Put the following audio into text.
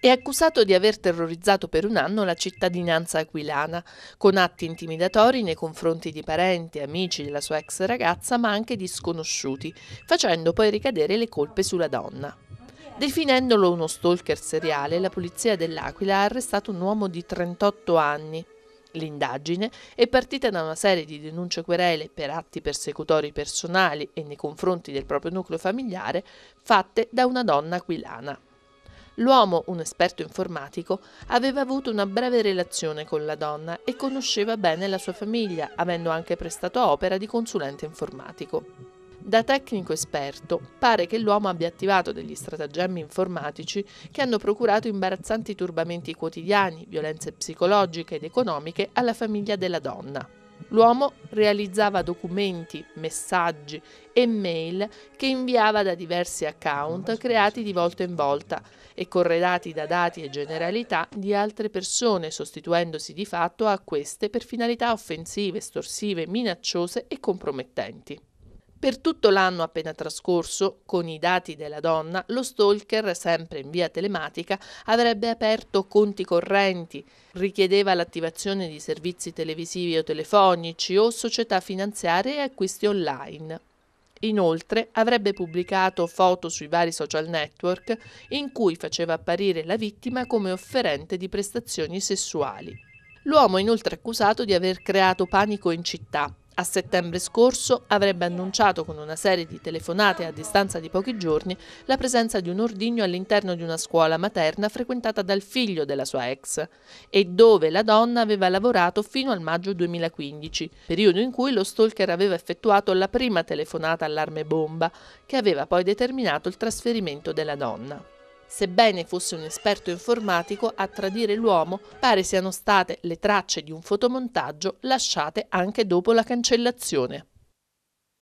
È accusato di aver terrorizzato per un anno la cittadinanza aquilana, con atti intimidatori nei confronti di parenti amici della sua ex ragazza, ma anche di sconosciuti, facendo poi ricadere le colpe sulla donna. Definendolo uno stalker seriale, la polizia dell'Aquila ha arrestato un uomo di 38 anni. L'indagine è partita da una serie di denunce querele per atti persecutori personali e nei confronti del proprio nucleo familiare fatte da una donna aquilana. L'uomo, un esperto informatico, aveva avuto una breve relazione con la donna e conosceva bene la sua famiglia, avendo anche prestato opera di consulente informatico. Da tecnico esperto, pare che l'uomo abbia attivato degli stratagemmi informatici che hanno procurato imbarazzanti turbamenti quotidiani, violenze psicologiche ed economiche alla famiglia della donna. L'uomo realizzava documenti, messaggi e mail che inviava da diversi account creati di volta in volta e corredati da dati e generalità di altre persone, sostituendosi di fatto a queste per finalità offensive, estorsive, minacciose e compromettenti. Per tutto l'anno appena trascorso, con i dati della donna, lo stalker, sempre in via telematica, avrebbe aperto conti correnti, richiedeva l'attivazione di servizi televisivi o telefonici o società finanziarie e acquisti online. Inoltre avrebbe pubblicato foto sui vari social network in cui faceva apparire la vittima come offerente di prestazioni sessuali. L'uomo è inoltre accusato di aver creato panico in città, a settembre scorso avrebbe annunciato con una serie di telefonate a distanza di pochi giorni la presenza di un ordigno all'interno di una scuola materna frequentata dal figlio della sua ex e dove la donna aveva lavorato fino al maggio 2015, periodo in cui lo stalker aveva effettuato la prima telefonata allarme bomba che aveva poi determinato il trasferimento della donna. Sebbene fosse un esperto informatico, a tradire l'uomo pare siano state le tracce di un fotomontaggio lasciate anche dopo la cancellazione.